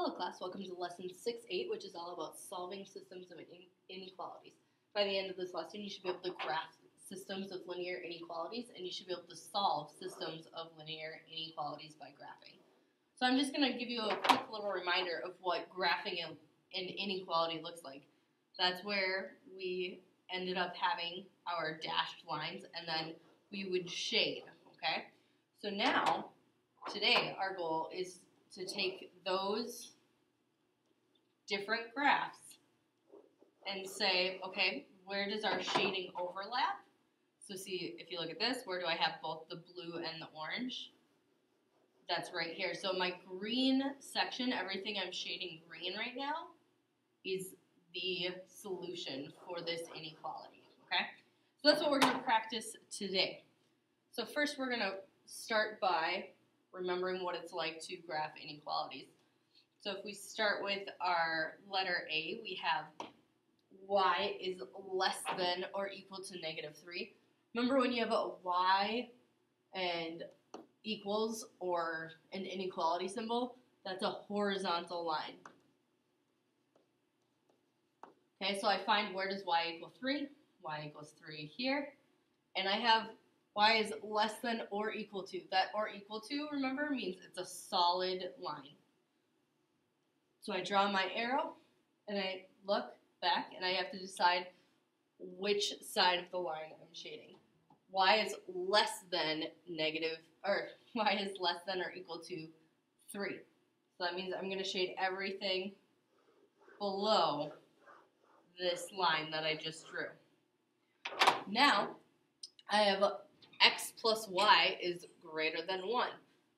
Hello class, welcome to lesson 6-8, which is all about solving systems of inequalities. By the end of this lesson, you should be able to graph systems of linear inequalities, and you should be able to solve systems of linear inequalities by graphing. So I'm just going to give you a quick little reminder of what graphing an inequality looks like. That's where we ended up having our dashed lines, and then we would shade, okay? So now, today, our goal is to take those different graphs and say, okay, where does our shading overlap? So see, if you look at this, where do I have both the blue and the orange? That's right here. So my green section, everything I'm shading green right now, is the solution for this inequality, okay? So that's what we're going to practice today. So first we're going to start by remembering what it's like to graph inequalities. So if we start with our letter A, we have y is less than or equal to negative 3. Remember when you have a y and equals or an inequality symbol, that's a horizontal line. Okay, so I find where does y equal 3? y equals 3 here. And I have y is less than or equal to. That or equal to, remember, means it's a solid line. So I draw my arrow, and I look back, and I have to decide which side of the line I'm shading. y is less than negative, or y is less than or equal to 3. So that means I'm going to shade everything below this line that I just drew. Now, I have x plus y is greater than 1.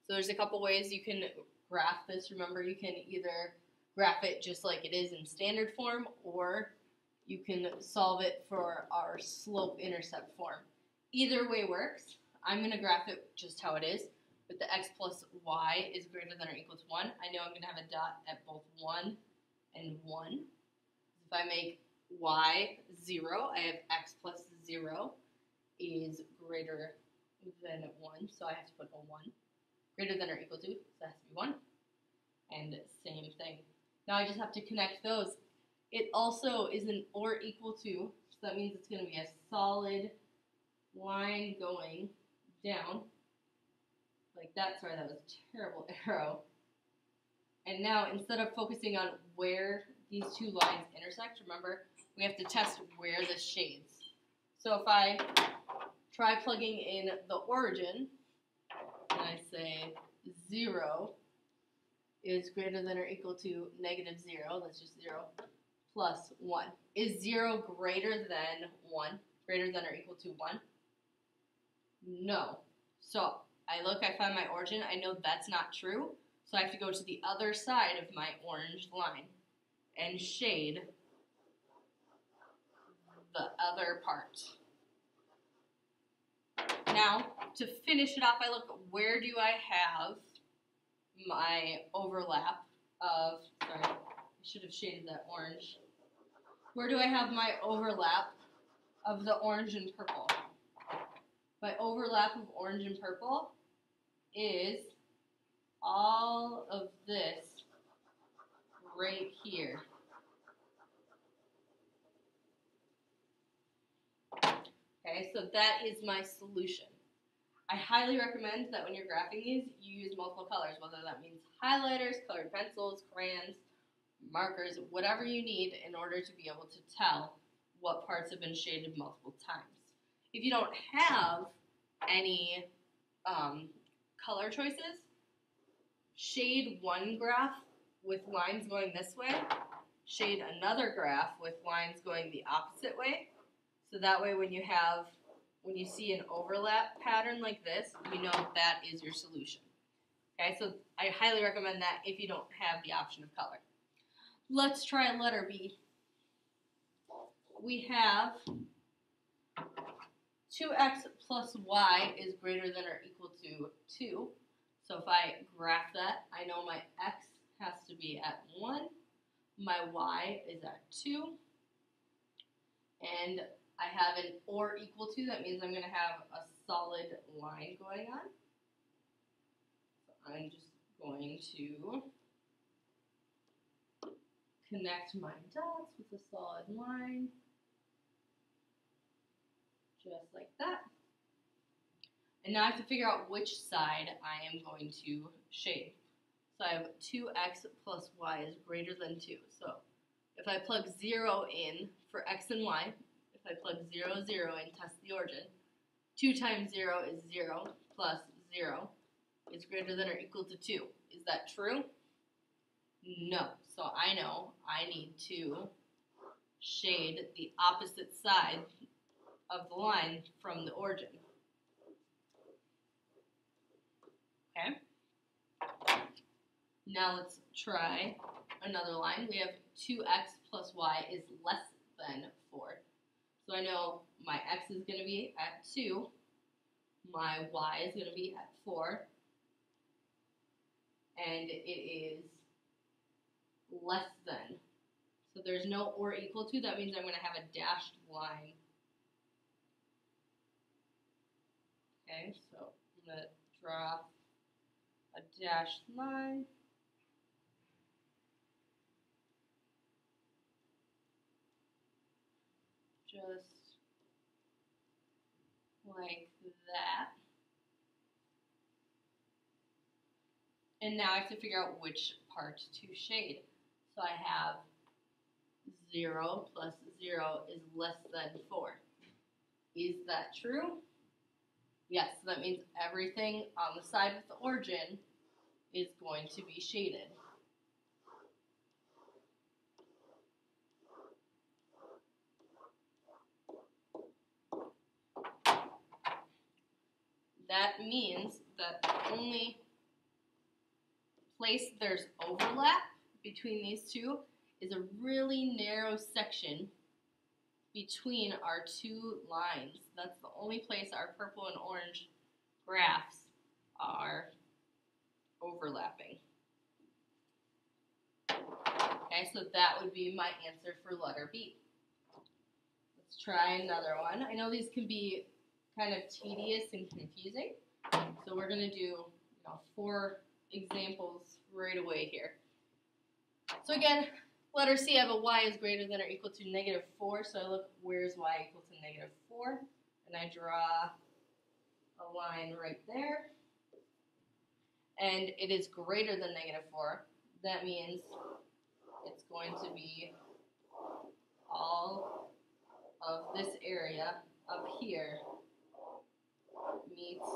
So there's a couple ways you can graph this. Remember, you can either graph it just like it is in standard form, or you can solve it for our slope-intercept form. Either way works. I'm going to graph it just how it is, but the x plus y is greater than or equal to 1. I know I'm going to have a dot at both 1 and 1. If I make y 0, I have x plus 0 is greater than 1, so I have to put a 1. Greater than or equal to, so it has to be 1. And same thing. Now I just have to connect those. It also is an or equal to, so that means it's going to be a solid line going down. Like that. Sorry, that was a terrible arrow. And now, instead of focusing on where these two lines intersect, remember, we have to test where the shades. So if I try plugging in the origin, and I say 0 is greater than or equal to negative 0, that's just 0, plus 1. Is 0 greater than 1, greater than or equal to 1? No. So I look, I find my origin, I know that's not true, so I have to go to the other side of my orange line and shade the other part. Now, to finish it off, I look, where do I have my overlap of, sorry, I should have shaded that orange. Where do I have my overlap of the orange and purple? My overlap of orange and purple is all of this right here. Okay, so that is my solution. I highly recommend that when you're graphing these, you use multiple colors, whether that means highlighters, colored pencils, crayons, markers, whatever you need in order to be able to tell what parts have been shaded multiple times. If you don't have any um, color choices, shade one graph with lines going this way, shade another graph with lines going the opposite way, so that way when you have, when you see an overlap pattern like this, you know that is your solution. Okay, so I highly recommend that if you don't have the option of color. Let's try letter B. We have 2x plus y is greater than or equal to 2. So if I graph that, I know my x has to be at 1, my y is at 2, and I have an or equal to, that means I'm going to have a solid line going on. So I'm just going to connect my dots with a solid line. Just like that. And now I have to figure out which side I am going to shade. So I have 2x plus y is greater than 2. So if I plug 0 in for x and y, if I plug 0, 0 and test the origin, 2 times 0 is 0 plus 0 is greater than or equal to 2. Is that true? No. So I know I need to shade the opposite side of the line from the origin. Okay. Now let's try another line. We have 2x plus y is less than 4. So I know my x is going to be at 2, my y is going to be at 4, and it is less than. So there's no or equal to, that means I'm going to have a dashed line. Okay, so I'm going to draw a dashed line. Just like that. And now I have to figure out which part to shade. So I have 0 plus 0 is less than 4. Is that true? Yes, so that means everything on the side with the origin is going to be shaded. That means that the only place there's overlap between these two is a really narrow section between our two lines. That's the only place our purple and orange graphs are overlapping. Okay, so that would be my answer for letter B. Let's try another one. I know these can be kind of tedious and confusing, so we're going to do you know, four examples right away here. So again, letter C, I have a y is greater than or equal to negative 4. So I look, where's y equal to negative 4? And I draw a line right there. And it is greater than negative 4. That means it's going to be all of this area up here meets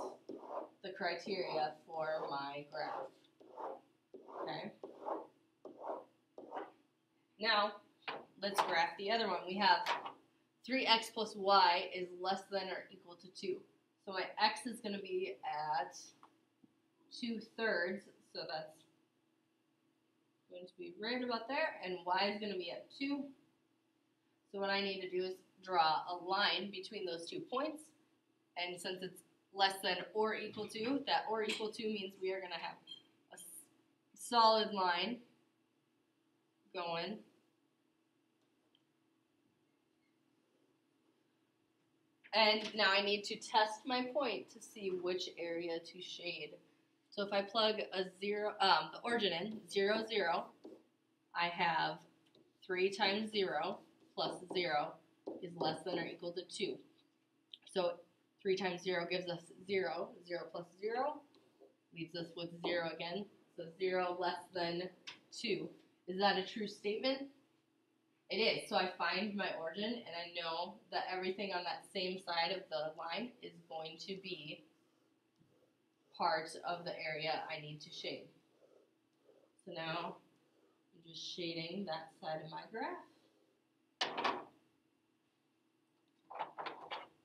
the criteria for my graph. Okay. Now, let's graph the other one. We have 3x plus y is less than or equal to 2. So my x is going to be at 2 thirds, so that's going to be right about there, and y is going to be at 2. So what I need to do is draw a line between those two points, and since it's less than or equal to, that or equal to means we are going to have a solid line going And now I need to test my point to see which area to shade. So if I plug a zero, um, the origin in, zero, zero, I have three times zero plus zero is less than or equal to two. So three times zero gives us zero. Zero plus zero leaves us with zero again. So zero less than two. Is that a true statement? It is. So I find my origin and I know that everything on that same side of the line is going to be part of the area I need to shade. So now I'm just shading that side of my graph.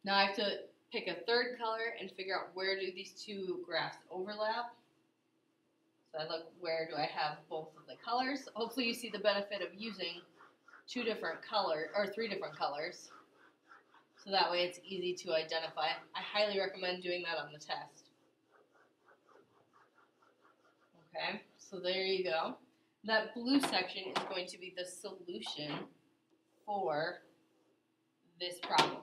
Now I have to pick a third color and figure out where do these two graphs overlap. So I look where do I have both of the colors. Hopefully you see the benefit of using two different color or three different colors. So that way it's easy to identify. I highly recommend doing that on the test. Okay, so there you go. That blue section is going to be the solution for this problem.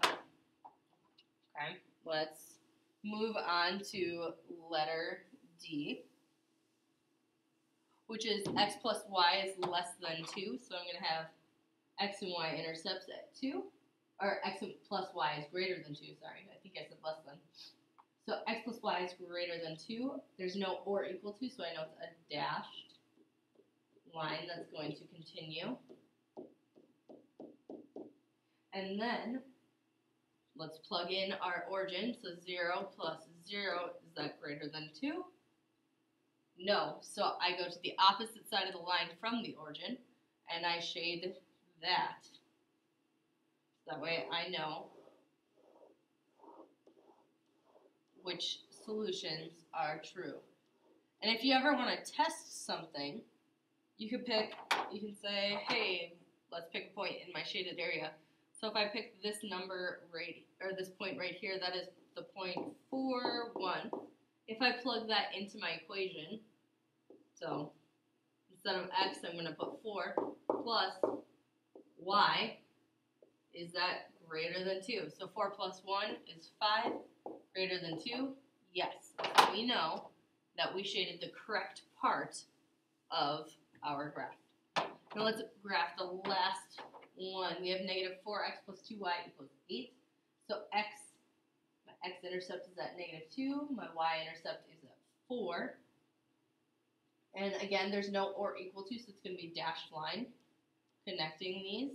Okay, let's move on to letter D. which is x plus y is less than 2. So I'm going to have x and y intercepts at 2. Or x plus y is greater than 2, sorry. I think I said less than. So x plus y is greater than 2. There's no or equal to, so I know it's a dashed line that's going to continue. And then, let's plug in our origin. So 0 plus 0, is that greater than 2? No. So I go to the opposite side of the line from the origin, and I shade that. That way I know which solutions are true. And if you ever want to test something, you could pick, you can say, hey, let's pick a point in my shaded area. So if I pick this number right, or this point right here, that is the point 4, 1. If I plug that into my equation, so instead of x, I'm going to put 4 plus y, is that greater than 2? So 4 plus 1 is 5, greater than 2? Yes. We know that we shaded the correct part of our graph. Now let's graph the last one. We have negative 4x plus 2y equals 8. So x, my x-intercept is at negative 2. My y-intercept is at 4. And again, there's no or equal to, so it's going to be dashed line connecting these.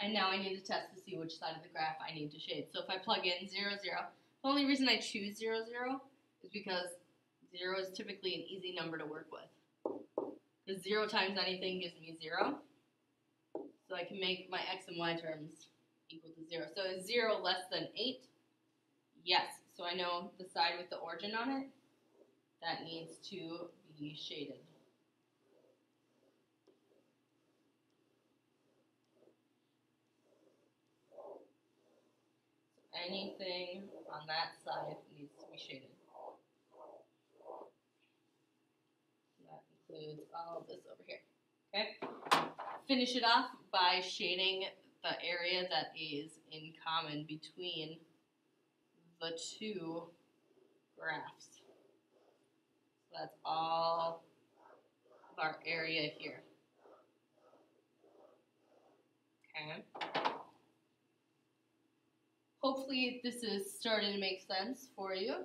And now I need to test to see which side of the graph I need to shade. So if I plug in 0, 0, the only reason I choose 0, 0 is because 0 is typically an easy number to work with. Because 0 times anything gives me 0. So I can make my x and y terms equal to 0. So is 0 less than 8? Yes. So I know the side with the origin on it, that needs to be shaded. anything on that side needs to be shaded. That includes all this over here. Okay? Finish it off by shading the area that is in common between the two graphs. So that's all of our area here. Okay hopefully this is starting to make sense for you.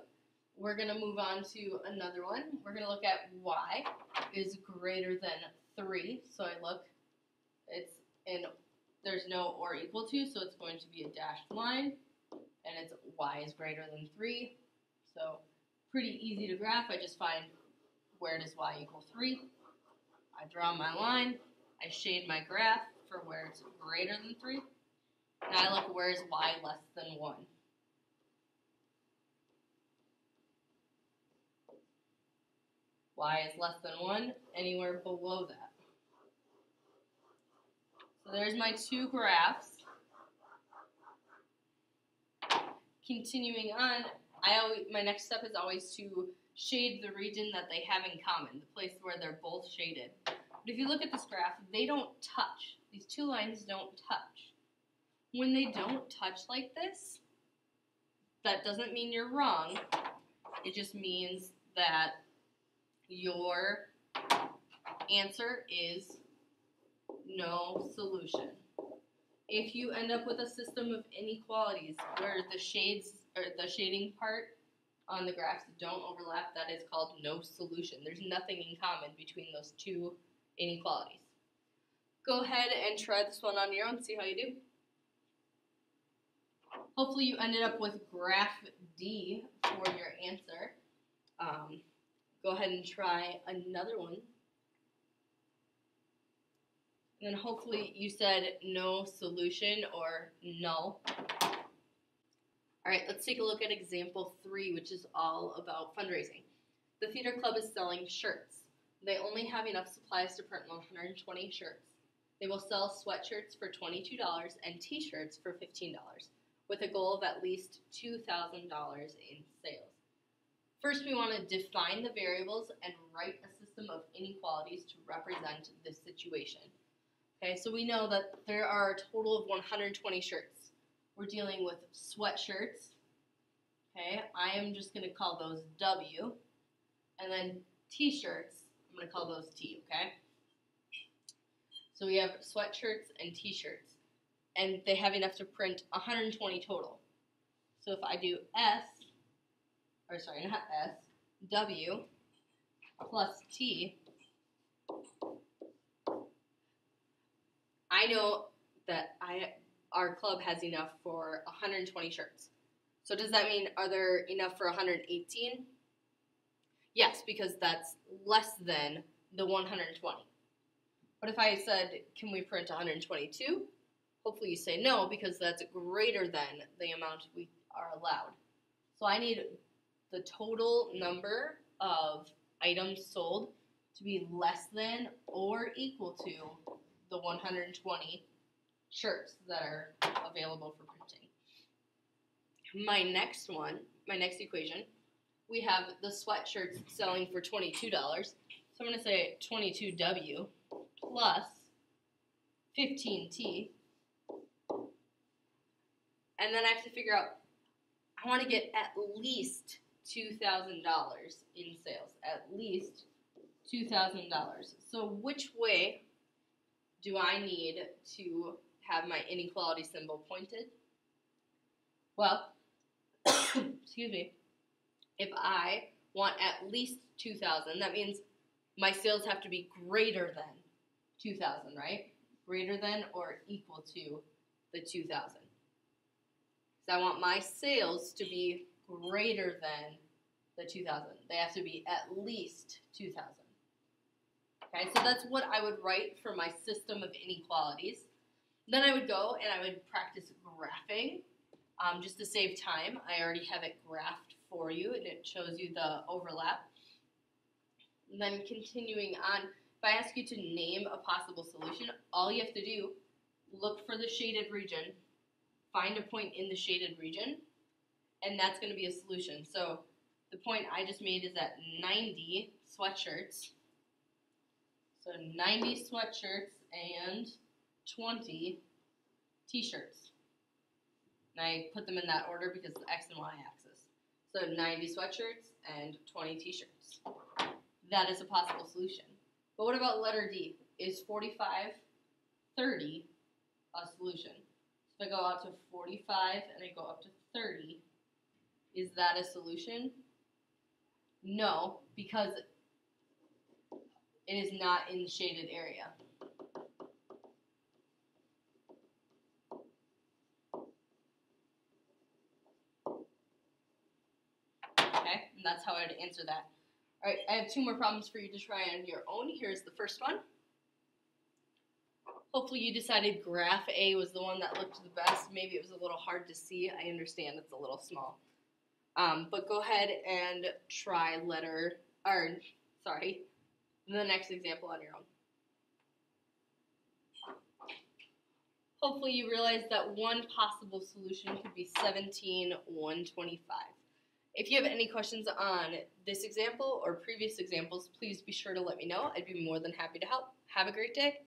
We're going to move on to another one. We're going to look at y is greater than 3. So I look, it's in, there's no or equal to, so it's going to be a dashed line. And it's y is greater than 3. So pretty easy to graph. I just find where does y equal 3. I draw my line. I shade my graph for where it's greater than 3. Now I look where is y less than 1. Y is less than 1, anywhere below that. So there's my two graphs. Continuing on, I always, my next step is always to shade the region that they have in common, the place where they're both shaded. But if you look at this graph, they don't touch. These two lines don't touch. When they don't touch like this, that doesn't mean you're wrong. It just means that your answer is no solution. If you end up with a system of inequalities where the shades or the shading part on the graphs don't overlap, that is called no solution. There's nothing in common between those two inequalities. Go ahead and try this one on your own, see how you do. Hopefully you ended up with graph D for your answer. Um, go ahead and try another one. And then hopefully you said no solution or null. All right, let's take a look at example three, which is all about fundraising. The theater club is selling shirts. They only have enough supplies to print 120 shirts. They will sell sweatshirts for $22 and t-shirts for $15 with a goal of at least $2,000 in sales. First, we want to define the variables and write a system of inequalities to represent this situation. Okay, so we know that there are a total of 120 shirts. We're dealing with sweatshirts, Okay, I am just going to call those W. And then t-shirts, I'm going to call those T, okay? So we have sweatshirts and t-shirts. And they have enough to print 120 total. So if I do S, or sorry, not S, W plus T, I know that I our club has enough for 120 shirts. So does that mean are there enough for 118? Yes, because that's less than the 120. But if I said, can we print 122? Hopefully you say no because that's greater than the amount we are allowed. So I need the total number of items sold to be less than or equal to the 120 shirts that are available for printing. My next one, my next equation, we have the sweatshirts selling for $22. So I'm going to say 22W plus 15T. And then I have to figure out, I want to get at least $2,000 in sales. At least $2,000. So which way do I need to have my inequality symbol pointed? Well, excuse me, if I want at least 2,000, that means my sales have to be greater than 2,000, right? Greater than or equal to the 2,000. So I want my sales to be greater than the 2,000. They have to be at least 2,000. Okay, so that's what I would write for my system of inequalities. Then I would go and I would practice graphing um, just to save time. I already have it graphed for you and it shows you the overlap. And then continuing on, if I ask you to name a possible solution, all you have to do, look for the shaded region, find a point in the shaded region, and that's going to be a solution. So the point I just made is that 90 sweatshirts so 90 sweatshirts and 20 t-shirts. And I put them in that order because the X and Y axis. So 90 sweatshirts and 20 t-shirts. That is a possible solution. But what about letter D? Is 45, 30 a solution? So if I go out to 45 and I go up to 30, is that a solution? No, because it is not in the shaded area. Okay, and that's how I'd answer that. Alright, I have two more problems for you to try on your own. Here's the first one. Hopefully you decided graph A was the one that looked the best. Maybe it was a little hard to see. I understand it's a little small. Um, but go ahead and try letter, or sorry, the next example on your own. Hopefully you realize that one possible solution could be 17, 125. If you have any questions on this example or previous examples, please be sure to let me know. I'd be more than happy to help. Have a great day.